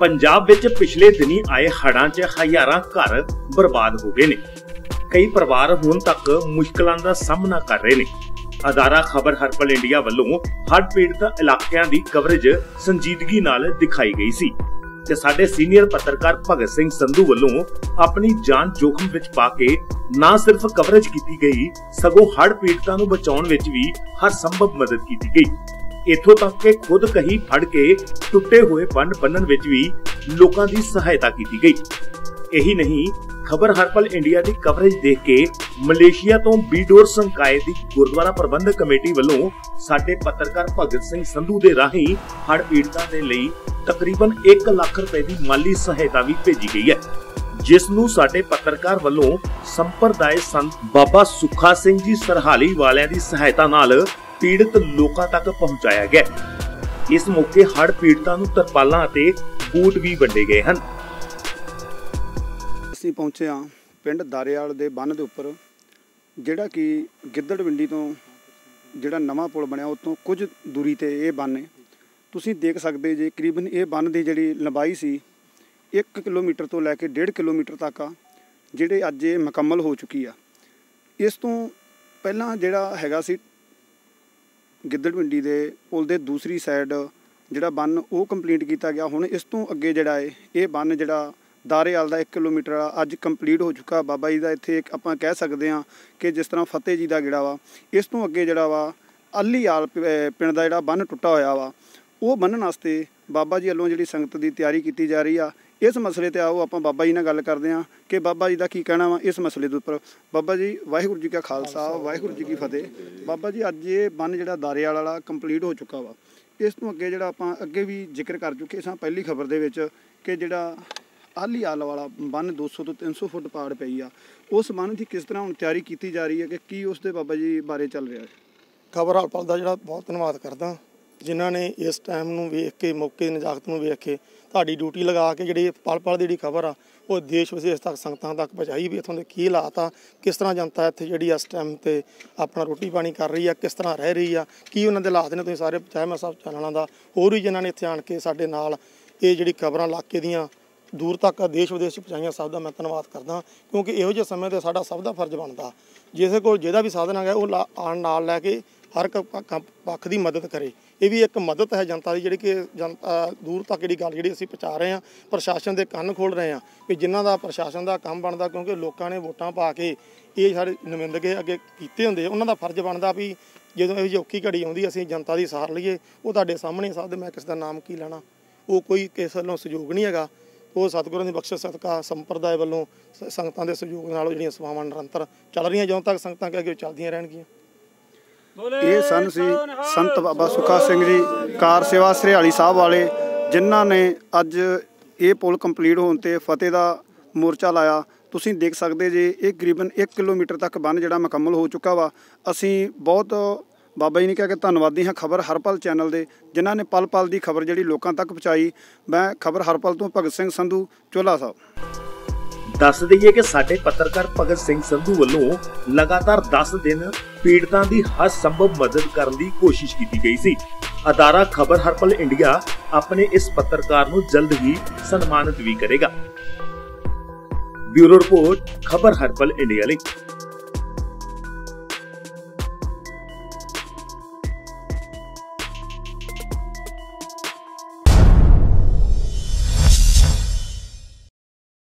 ਪੰਜਾਬ ਵਿੱਚ ਪਿਛਲੇ ਦਿਨੀ ਆਏ ਹੜ੍ਹਾਂ 'ਚ ਹਜ਼ਾਰਾਂ ਘਰ ਬਰਬਾਦ ਹੋ ਗਏ ਨੇ। ਕਈ ਪਰਿਵਾਰ ਹੁਣ ਤੱਕ ਮੁਸ਼ਕਲਾਂ ਦਾ ਸਾਹਮਣਾ ਕਰ ਰਹੇ ਨੇ। ਅਦਾਰਾ ਖਬਰ ਹਰਪਲ ਇੰਡੀਆ ਵੱਲੋਂ ਹੜ੍ਹ ਪੀੜਤ ਇਲਾਕਿਆਂ ਦੀ ਕਵਰੇਜ ਸੰਜੀਦਗੀ ਨਾਲ ਦਿਖਾਈ ਗਈ ਸੀ ਤੇ ਸਾਡੇ ਸੀਨੀਅਰ ਪੱਤਰਕਾਰ ਭਗਤ ਸਿੰਘ ਸੰਧੂ ਵੱਲੋਂ ਆਪਣੀ ਜਾਨ ਜੋਖਮ ਵਿੱਚ ਪਾ ਕੇ ਨਾ ਸਿਰਫ ਕਵਰੇਜ ਕੀਤੀ ਗਈ, ਸਗੋਂ ਹੜ੍ਹ ਪੀੜਤਾਂ ਨੂੰ ਬਚਾਉਣ ਵਿੱਚ ਵੀ ਹਰ ਸੰਭਵ ਮਦਦ ਕੀਤੀ ਗਈ। ਇੱਥੋਂ ਤੱਕ ਕਿ ਖੁਦ ਕਹੀ ਫੜ ਕੇ ਟੁੱਟੇ ਹੋਏ ਬੰਨ ਬੰਨਣ ਵਿੱਚ ਵੀ ਲੋਕਾਂ ਦੀ ਸਹਾਇਤਾ ਕੀਤੀ ਗਈ। ਇਹੀ ਨਹੀਂ, ਖਬਰ ਹਰਪਲ ਇੰਡੀਆ ਦੀ ਕਵਰੇਜ ਦੇਖ ਕੇ ਮਲੇਸ਼ੀਆ ਤੋਂ ਬੀਡੋਰ ਸੰਕਾਏ ਦੀ ਗੁਰਦੁਆਰਾ ਪ੍ਰਬੰਧਕ ਕਮੇਟੀ ਵੱਲੋਂ ਸਾਡੇ ਪੱਤਰਕਾਰ ਭਗਤ ਸਿੰਘ ਸੰਧੂ ਦੇ ਰਾਹੀਂ ਹੜ ਪੀੜਤਾਂ ਦੇ ਲਈ ਤਕਰੀਬਨ 1 ਲੱਖ ਰੁਪਏ ਦੀ ਮਾਲੀ ਸਹਾਇਤਾ ਵੀ ਭੇਜੀ ਗਈ ਹੈ। ਜਿਸ ਨੂੰ ਸਾਡੇ ਪੱਤਰਕਾਰ ਵੱਲੋਂ ਸੰਪਰਦਾਇ ਸੰਤ ਬਾਬਾ ਸੁਖਾ ਸਿੰਘ ਜੀ ਸਰਹਾਲੀ ਵਾਲਿਆਂ ਦੀ ਸਹਾਇਤਾ ਨਾਲ ਪੀੜਤ ਲੋਕਾਂ ਤੱਕ ਪਹੁੰਚਾਇਆ ਗਿਆ ਇਸ ਮੌਕੇ ਹੜ੍ਹ ਪੀੜਤਾਂ ਨੂੰ ਤਰਪਾਲਾਂ ਅਤੇ ਬੂਟ ਵੀ ਵੰਡੇ ਗਏ ਹਨ। ਅਸੀਂ ਪਹੁੰਚੇ ਹਾਂ ਪਿੰਡ ਦਾਰੇਵਾਲ ਦੇ ਬੰਨ ਦੇ ਉੱਪਰ, ਜਿਹੜਾ ਕਿ ਗਿੱਦੜਵਿੰਡੀ ਤੋਂ ਜਿਹੜਾ ਨਵਾਂ ਪੁਲ ਬਣਿਆ, ਉਹ ਤੋਂ ਕੁਝ ਦੂਰੀ ਤੇ ਇਹ ਬੰਨ ਹੈ। ਤੁਸੀਂ ਦੇਖ ਸਕਦੇ ਜੇ ਕਰੀਬਨ ਇਹ ਬੰਨ ਦੀ ਜਿਹੜੀ ਲੰਬਾਈ ਸੀ 1 ਕਿਲੋਮੀਟਰ ਤੋਂ ਲੈ ਕੇ 1.5 ਕਿਲੋਮੀਟਰ ਤੱਕ ਆ, ਜਿਹੜੇ ਅੱਜ ਇਹ ਮੁਕੰਮਲ ਹੋ ਚੁੱਕੀ ਆ। ਇਸ ਤੋਂ ਪਹਿਲਾਂ ਜਿਹੜਾ ਹੈਗਾ ਸੀ ਗਿੱਦੜਵਿੰਡੀ ਦੇ ਪੁਲ ਦੇ ਦੂਸਰੀ ਸਾਈਡ ਜਿਹੜਾ ਬੰਨ ਉਹ ਕੰਪਲੀਟ ਕੀਤਾ ਗਿਆ। ਹੁਣ ਇਸ ਤੋਂ ਅੱਗੇ ਜਿਹੜਾ ਹੈ ਇਹ ਬੰਨ ਜਿਹੜਾ ਦਾਰੇਵਾਲ ਦਾ 1 ਕਿਲੋਮੀਟਰ ਵਾਲਾ ਅੱਜ ਕੰਪਲੀਟ ਹੋ ਚੁੱਕਾ। ਬਾਬਾ ਜੀ ਦਾ ਇੱਥੇ ਇੱਕ ਆਪਾਂ ਕਹਿ ਸਕਦੇ ਹਾਂ ਕਿ ਜਿਸ ਤਰ੍ਹਾਂ ਫਤਿਹ ਜੀ ਦਾ ਗੇੜਾ ਵਾ, ਇਸ ਤੋਂ ਅੱਗੇ ਜਿਹੜਾ ਵਾ ਅਲੀਆਲ ਪ- ਪਿੰਡ ਦਾ ਜਿਹੜਾ ਬੰਨ ਟੁੱਟਾ ਹੋਇਆ ਵਾ, ਉਹ ਬੰਨਣ ਵਾਸਤੇ ਬਾਬਾ ਜੀ ਵੱਲੋਂ ਜਿਹੜੀ ਸੰਗਤ ਦੀ ਤਿਆਰੀ ਕੀਤੀ ਜਾ ਰਹੀ ਆ। ਇਸ ਮਸਲੇ ਤੇ ਆਓ, ਆਪਾਂ ਬਾਬਾ ਜੀ ਨਾਲ ਗੱਲ ਕਰਦੇ ਹਾਂ ਕਿ ਬਾਬਾ ਜੀ ਦਾ ਕੀ ਕਹਿਣਾ ਵਾ ਇਸ ਮਸਲੇ ਦੇ ਉੱਪਰ। ਬਾਬਾ ਜੀ, ਵਾਹਿਗੁਰੂ ਜੀ ਕਾ ਖਾਲਸਾ, ਵਾਹਿਗੁਰੂ ਜੀ ਕੀ ਫਤਿਹ। ਬਾਬਾ ਜੀ, ਅੱਜ ਇਹ ਬੰਨ ਜਿਹੜਾ ਦਾਰੇਵਾਲ ਵਾਲਾ ਕੰਪਲੀਟ ਹੋ ਚੁੱਕਾ ਵਾ। ਇਸ ਤੋਂ ਅੱਗੇ ਜਿਹੜਾ ਆਪਾਂ ਅੱਗੇ ਵੀ ਜ਼ਿਕਰ ਕਰ ਚੁੱਕੇ ਸਾਂ ਪਹਿਲੀ ਖਬਰ ਦੇ ਵਿੱਚ ਕਿ ਜਿਹੜਾ ਆਲੀ ਆਲ ਵਾਲਾ ਬੰਨ 200 ਤੋਂ 300 ਫੁੱਟ ਪਾੜ ਪਈ ਆ। ਉਸ ਬੰਨ ਦੀ ਕਿਸ ਤਰ੍ਹਾਂ ਹੁਣ ਤਿਆਰੀ ਕੀਤੀ ਜਾ ਰਹੀ ਹੈ ਕਿ ਕੀ ਉਸ ਦੇ ਬਾਬਾ ਜੀ ਬਾਰੇ ਚੱਲ ਰਿਹਾ ਹੈ? ਖਬਰ ਹਰਪਲ ਦਾ ਜਿਹੜਾ ਬਹੁਤ ਧੰਨਵਾਦ ਕਰਦਾ। ਜਿਨ੍ਹਾਂ ਨੇ ਇਸ ਟਾਈਮ ਨੂੰ ਵੇਖ ਕੇ, ਮੌਕੇ ਦੀ ਨਜਾਕਤ ਨੂੰ ਵੇਖ ਕੇ ਤੁਹਾਡੀ ਡਿਊਟੀ ਲਗਾ ਕੇ ਜਿਹੜੀ ਪਲ ਪਲ ਦੀ ਜਿਹੜੀ ਖਬਰ ਆ, ਉਹ ਦੇਸ਼ ਵਿਦੇਸ਼ ਤੱਕ, ਸੰਗਤਾਂ ਤੱਕ ਪਹੁੰਚਾਈ ਵੀ ਇਥੋਂ ਦੇ ਕੀ ਹਾਲਾਤ ਆ, ਕਿਸ ਤਰ੍ਹਾਂ ਜਨਤਾ ਇੱਥੇ ਜਿਹੜੀ ਇਸ ਟਾਈਮ ਤੇ ਆਪਣਾ ਰੋਟੀ ਪਾਣੀ ਕਰ ਰਹੀ ਆ, ਕਿਸ ਤਰ੍ਹਾਂ ਰਹਿ ਰਹੀ ਆ, ਕੀ ਉਹਨਾਂ ਦੇ ਹਾਲਾਤ ਨੇ ਤੁਸੀਂ ਸਾਰੇ ਪਹੁੰਚਾਏ ਮੈਂ ਸਭ ਚੈਨਲਾਂ ਦਾ, ਹੋਰ ਵੀ ਜਿਨ੍ਹਾਂ ਨੇ ਇੱਥੇ ਆਣ ਕੇ ਸਾਡੇ ਨਾਲ ਇਹ ਜਿਹੜੀ ਖਬਰਾਂ ਇਲਾਕੇ ਦੀਆਂ ਦੂਰ ਤੱਕ ਦੇਸ਼ ਵਿਦੇਸ਼ 'ਚ ਪਹੁੰਚਾਈਆਂ ਸਭ ਦਾ ਮੈਂ ਧੰਨਵਾਦ ਕਰਦਾ ਕਿਉਂਕਿ ਇਹੋ ਜਿਹੇ ਸਮੇਂ ਤੇ ਸਾਡਾ ਸਭ ਦਾ ਫਰਜ਼ ਬਣਦਾ। ਜਿਸੇ ਕੋਲ ਜਿਹਦਾ ਵੀ ਸਾਧਨ ਹੈਗਾ, ਉਹ ਲਾ- ਆਉਣ ਨਾਲ ਲੈ ਕੇ ਹਰ ਇੱਕ ਪ- ਪੱਖ ਦੀ ਮਦਦ ਕਰੇ। ਇਹ ਵੀ ਇੱਕ ਮਦਦ ਹੈ ਜਨਤਾ ਦੀ, ਜਿਹੜੀ ਕਿ ਜਨਤਾ ਦੂਰ ਤੱਕ ਜਿਹੜੀ ਗੱਲ ਜਿਹੜੀ ਅਸੀਂ ਪਹੁੰਚਾ ਰਹੇ ਹਾਂ, ਪ੍ਰਸ਼ਾਸਨ ਦੇ ਕੰਨ ਖੋਲ ਰਹੇ ਹਾਂ ਵੀ ਜਿਨ੍ਹਾਂ ਦਾ ਪ੍ਰਸ਼ਾਸਨ ਦਾ ਕੰਮ ਬਣਦਾ, ਕਿਉਂਕਿ ਲੋਕਾਂ ਨੇ ਵੋਟਾਂ ਪਾ ਕੇ ਇਹ ਸਾਡੇ ਨੁਮਾਇੰਦਗੇ ਅੱਗੇ ਕੀਤੇ ਹੁੰਦੇ ਉਹਨਾਂ ਦਾ ਫਰਜ਼ ਬਣਦਾ ਵੀ ਜਦੋਂ ਇਹ ਜਿਹੀ ਔਖੀ ਘੜੀ ਆਉਂਦੀ, ਅਸੀਂ ਜਨਤਾ ਦੀ ਸਾਰ ਲਈਏ। ਉਹ ਤੁਹਾਡੇ ਸਾਹਮਣੇ ਸਭ ਦੇ ਮੈਂ ਕਿਸ ਦਾ ਨਾਮ ਕੀ ਲੈਣਾ। ਉਹ ਕੋਈ ਕਿਸ ਵੱਲੋਂ ਸਹਿਯੋਗ ਨਹੀਂ ਹੈਗਾ। ਉਹ ਸਤਿਗੁਰਾਂ ਦੀ ਬਖਸ਼ਿਸ਼, ਸਦਕਾ, ਸੰਪਰਦਾਇ ਵੱਲੋਂ ਸ- ਸੰਗਤਾਂ ਦੇ ਸਹਿਯੋਗ ਨਾਲ ਜਿਹੜੀਆਂ ਸੇਵਾਵਾਂ ਨਿਰੰਤਰ ਚੱਲ ਰਹੀਆਂ, ਜਦੋਂ ਤੱਕ ਸੰਗਤਾਂ ਅੱਗੇ ਚੱਲਦੀਆਂ ਰਹਿਣਗੀਆਂ। ਇਹ ਸਨ ਸੀ ਸੰਤ ਬਾਬਾ ਸੁਖਾ ਸਿੰਘ ਜੀ ਕਾਰ ਸੇਵਾ ਸਰਿਆਲੀ ਸਾਹਿਬ ਵਾਲੇ ਜਿਨ੍ਹਾਂ ਨੇ ਅੱਜ ਇਹ ਪੁਲ ਕੰਪਲੀਟ ਹੋਣ ਤੇ ਫਤਿਹ ਦਾ ਮੋਰਚਾ ਲਾਇਆ। ਤੁਸੀਂ ਦੇਖ ਸਕਦੇ ਜੇ ਇਹ ਕਰੀਬਨ 1 ਕਿਲੋਮੀਟਰ ਤੱਕ ਬੰਨ ਜਿਹੜਾ ਮੁਕੰਮਲ ਹੋ ਚੁੱਕਾ ਵਾ। ਅਸੀਂ ਬਹੁਤ ਬਾਬਾ ਜੀ ਨੇ ਕਿਹਾ ਕਿ ਧੰਨਵਾਦੀ ਹਾਂ ਖਬਰ ਹਰਪਲ ਚੈਨਲ ਦੇ ਜਿਨ੍ਹਾਂ ਨੇ ਪਲ ਪਲ ਦੀ ਖਬਰ ਜਿਹੜੀ ਲੋਕਾਂ ਤੱਕ ਪਹੁੰਚਾਈ। ਮੈਂ ਖਬਰ ਹਰਪਲ ਤੋਂ ਭਗਤ ਸਿੰਘ ਸੰਧੂ ਚੋਲਾ ਸਾਹਿਬ। ਦੱਸ ਦਈਏ ਕਿ ਸਾਡੇ ਪੱਤਰਕਾਰ ਭਗਤ ਸਿੰਘ ਸੰਧੂ ਵੱਲੋਂ ਲਗਾਤਾਰ 10 ਦਿਨ ਪੀੜਤਾਂ ਦੀ ਹਰ ਸੰਭਵ ਮਦਦ ਕਰਨ ਦੀ ਕੋਸ਼ਿਸ਼ ਕੀਤੀ ਗਈ ਸੀ। ਅਦਾਰਾ ਖਬਰ ਹਰਪਲ ਇੰਡੀਆ ਆਪਣੇ ਇਸ ਪੱਤਰਕਾਰ ਨੂੰ ਜਲਦ ਹੀ ਸਨਮਾਨਿਤ ਵੀ ਕਰੇਗਾ। ਬਿਊਰੋ ਰਿਪੋਰਟ, ਖਬਰ ਹਰਪਲ ਇੰਡੀਆ ਲਈ।